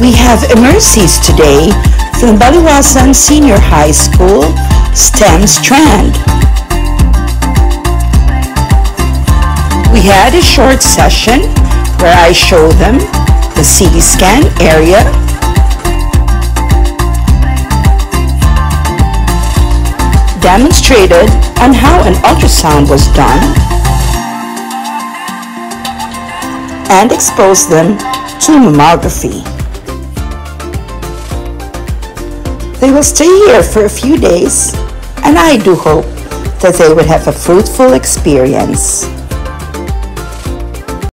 We have emergencies today from Baliwasan Senior High School, STEM Strand. We had a short session where I showed them the CT scan area, demonstrated on how an ultrasound was done, and exposed them to mammography. They will stay here for a few days, and I do hope that they would have a fruitful experience.